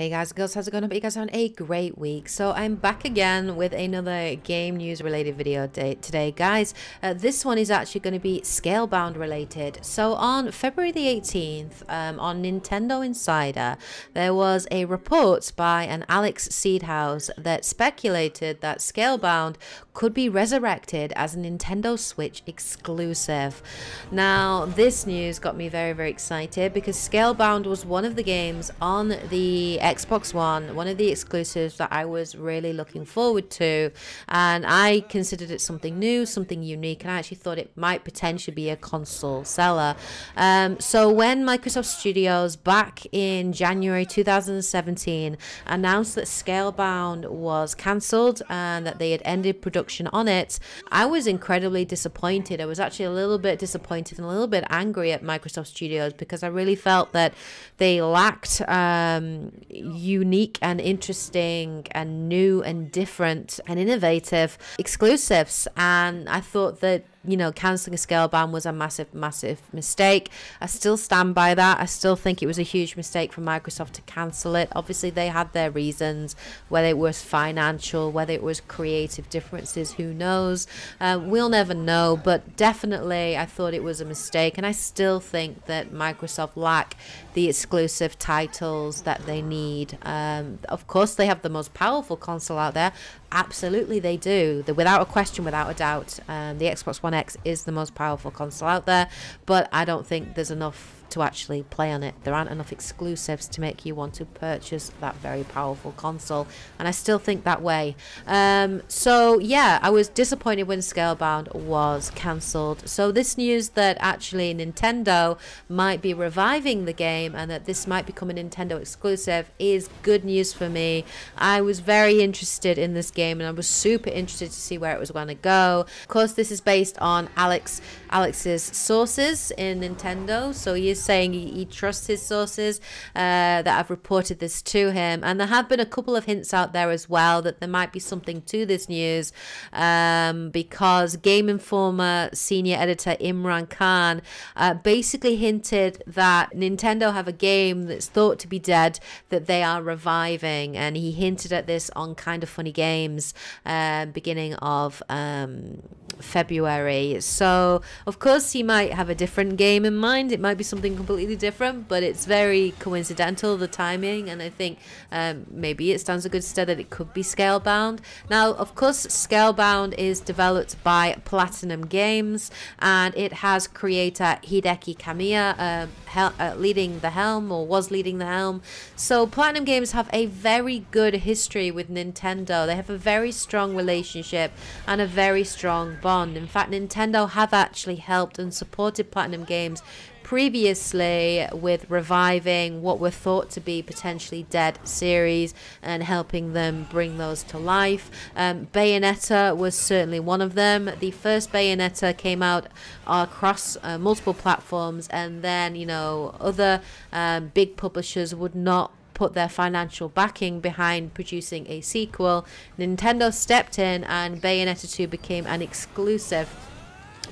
Hey guys, girls, how's it going? I Hope you guys are having a great week. So I'm back again with another game news related video today, guys. Uh, this one is actually going to be Scalebound related. So on February the 18th, um, on Nintendo Insider, there was a report by an Alex Seedhouse that speculated that Scalebound could be resurrected as a Nintendo Switch exclusive. Now, this news got me very, very excited because Scalebound was one of the games on the Xbox One, one of the exclusives that I was really looking forward to. And I considered it something new, something unique, and I actually thought it might potentially be a console seller. Um, so when Microsoft Studios back in January 2017 announced that Scalebound was cancelled and that they had ended production on it, I was incredibly disappointed. I was actually a little bit disappointed and a little bit angry at Microsoft Studios because I really felt that they lacked um, unique and interesting and new and different and innovative exclusives. And I thought that you know, cancelling a Scalebound was a massive, massive mistake. I still stand by that. I still think it was a huge mistake for Microsoft to cancel it. Obviously, they had their reasons, whether it was financial, whether it was creative differences, who knows? Uh, we'll never know, but definitely I thought it was a mistake. And I still think that Microsoft lack the exclusive titles that they need. Um, of course, they have the most powerful console out there. Absolutely, they do. The, without a question, without a doubt, um, the Xbox One X is the most powerful console out there. But I don't think there's enough to actually play on it. There aren't enough exclusives to make you want to purchase that very powerful console, and I still think that way. Um, so yeah, I was disappointed when Scalebound was cancelled. So this news that actually Nintendo might be reviving the game and that this might become a Nintendo exclusive is good news for me. I was very interested in this game and I was super interested to see where it was going to go. Of course, this is based on Alex Alex's sources in Nintendo, so he is saying he, he trusts his sources uh, that have reported this to him. And there have been a couple of hints out there as well that there might be something to this news um, because Game Informer senior editor Imran Khan uh, basically hinted that Nintendo have a game that's thought to be dead that they are reviving. And he hinted at this on Kind of Funny Games uh, beginning of um, February. So, of course, he might have a different game in mind. It might be something completely different, but it's very coincidental, the timing. And I think um, maybe it stands a good stead that it could be Scalebound. Now, of course, Scalebound is developed by Platinum Games and it has creator Hideki Kamiya uh, uh, leading the helm or was leading the helm. So, Platinum Games have a very good history with Nintendo. They have a very strong relationship and a very strong bond. In fact, Nintendo have actually helped and supported Platinum Games previously with reviving what were thought to be potentially dead series and helping them bring those to life. Um, Bayonetta was certainly one of them. The first Bayonetta came out across uh, multiple platforms, and then, you know, other um, big publishers would not put their financial backing behind producing a sequel, Nintendo stepped in and Bayonetta 2 became an exclusive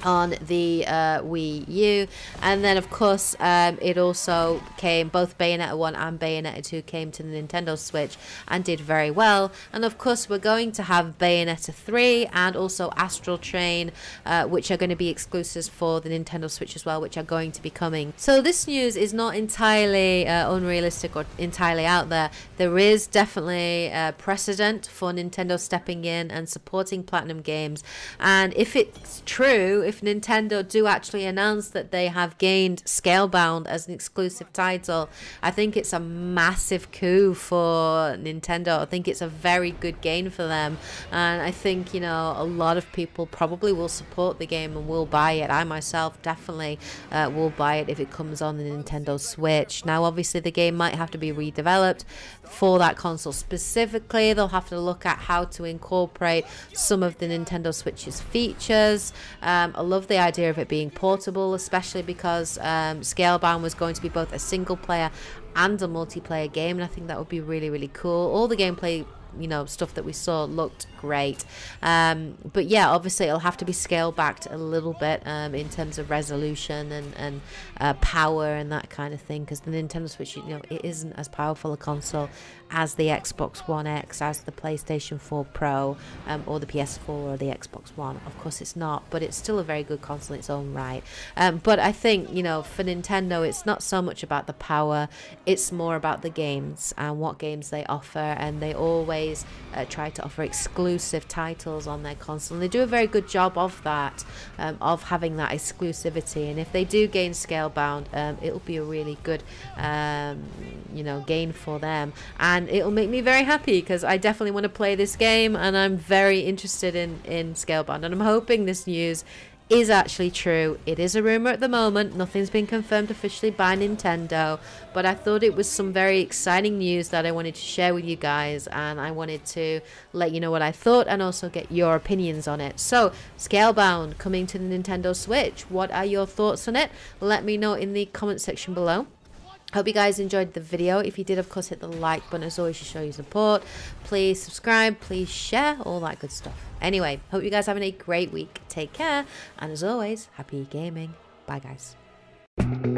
on the uh, Wii U. And then, of course, um, it also came, both Bayonetta 1 and Bayonetta 2 came to the Nintendo Switch and did very well. And of course, we're going to have Bayonetta 3 and also Astral Chain, uh, which are going to be exclusives for the Nintendo Switch as well, which are going to be coming. So, this news is not entirely uh, unrealistic or entirely out there. There is definitely a precedent for Nintendo stepping in and supporting Platinum Games. And if it's true, if Nintendo do actually announce that they have gained Scalebound as an exclusive title, I think it's a massive coup for Nintendo. I think it's a very good gain for them. And I think, you know, a lot of people probably will support the game and will buy it. I myself definitely uh, will buy it if it comes on the Nintendo Switch. Now, obviously, the game might have to be redeveloped for that console specifically. They'll have to look at how to incorporate some of the Nintendo Switch's features. Um, I love the idea of it being portable, especially because um, Scalebound was going to be both a single player and a multiplayer game, and I think that would be really, really cool. All the gameplay you know stuff that we saw looked great. Um, but yeah, obviously it'll have to be scaled back a little bit um, in terms of resolution and and uh, power and that kind of thing because the Nintendo Switch, you know, it isn't as powerful a console as the Xbox One X, as the PlayStation 4 Pro, um, or the PS4 or the Xbox One. Of course, it's not, but it's still a very good console in its own right. Um, but I think, you know, for Nintendo, it's not so much about the power, it's more about the games and what games they offer. And they always uh, try to offer exclusive titles on their console. And they do a very good job of that, um, of having that exclusivity. And if they do gain Scalebound, um, it'll be a really good, um, you know, gain for them. And and it'll make me very happy because I definitely want to play this game and I'm very interested in, in Scalebound and I'm hoping this news is actually true. It is a rumor at the moment. Nothing's been confirmed officially by Nintendo, but I thought it was some very exciting news that I wanted to share with you guys and I wanted to let you know what I thought and also get your opinions on it. So, Scalebound coming to the Nintendo Switch. What are your thoughts on it? Let me know in the comment section below. Hope you guys enjoyed the video. If you did, of course, hit the like button as always to show your support. Please subscribe, please share, all that good stuff. Anyway, hope you guys having a great week. Take care, and as always, happy gaming. Bye, guys.